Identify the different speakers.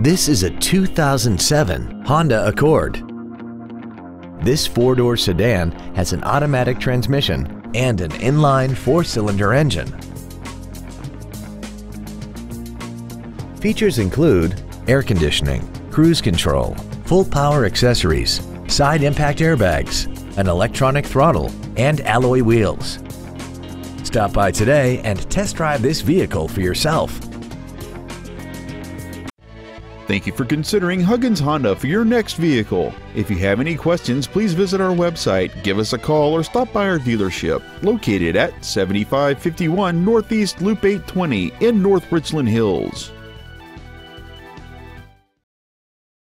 Speaker 1: This is a 2007 Honda Accord. This four-door sedan has an automatic transmission and an inline four-cylinder engine. Features include air conditioning, cruise control, full power accessories, side impact airbags, an electronic throttle, and alloy wheels. Stop by today and test drive this vehicle for yourself.
Speaker 2: Thank you for considering Huggins Honda for your next vehicle. If you have any questions, please visit our website, give us a call, or stop by our dealership located at 7551 Northeast Loop 820 in North Richland Hills.